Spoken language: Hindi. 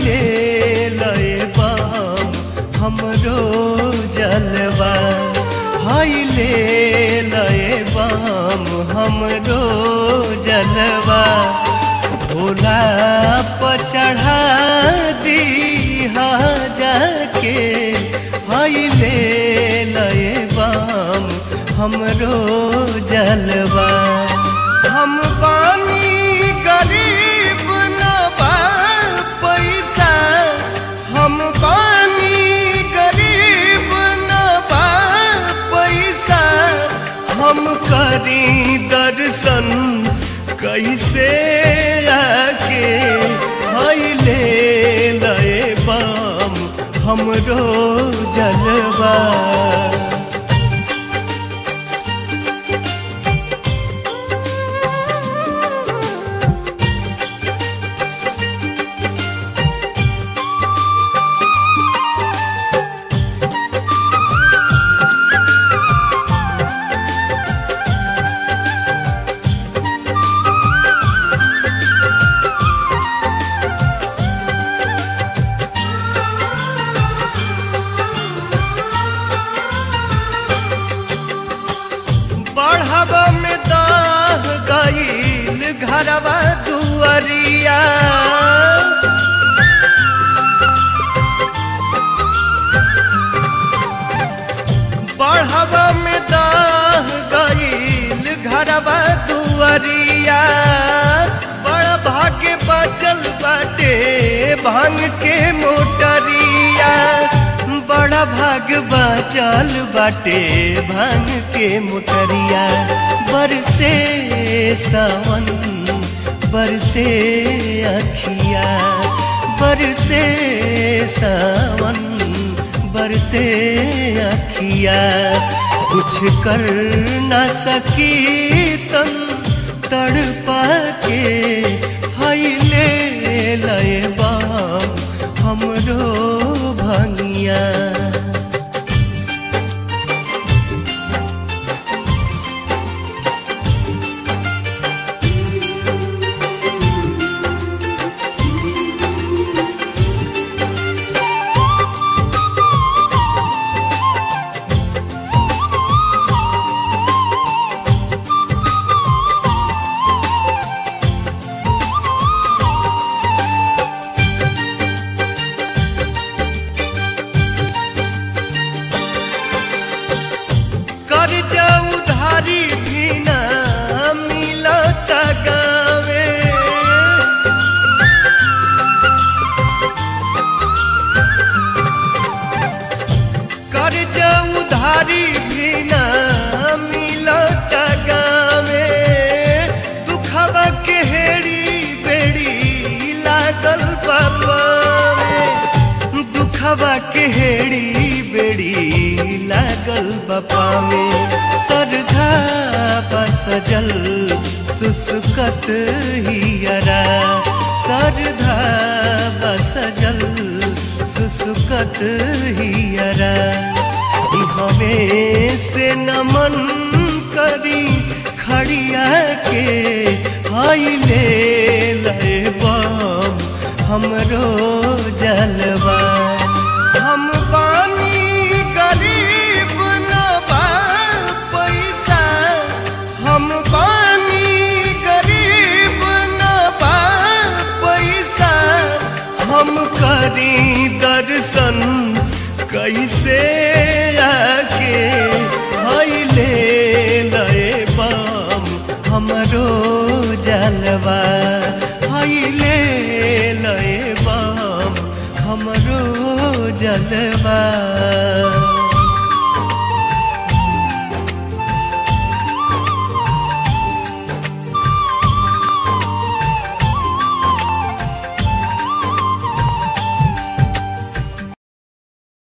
हाइले लय बाम हमरो जलवा। हाइले लय बाम हमरो जलवा। भोला पर चढ़ा दी जाके हाइले लय बाम हमरो जलवा। करी दर्शन कैसे आके हाइले लय बाम हमरो जलवा। बढ़ावा में दाह गईल घरवा दुआरिया। बढ़ब में दाह गईल घरवा दुआरिया। बचल बाटे भाँग के मोटरिया बरसे सावन, बरसे अखिया। बरसे सावन, बरसे अखिया। कुछ कर न सकी तन तड़पा के हाइले लय हमरो भंगिया। के हेड़ी बेड़ी लागल बपा में सरधा बसजल सुसुकत हियरा सरधा बसजल सुसुकत हियरा हमें से नमन करी खड़िया के लय बाम। हमरो जलवा दर्शन कैसे आके हाइले लय बम हमरो जलवा। हाइले लय बम हमरो जलवा।